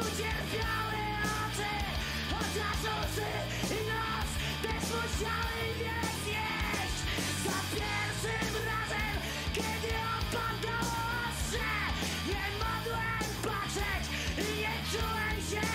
Ucierpiały oczy od nas łzy i nos Też musiały je zjeść. Za pierwszym razem, kiedy odpadało ostrze Nie mogłem patrzeć i nie czułem się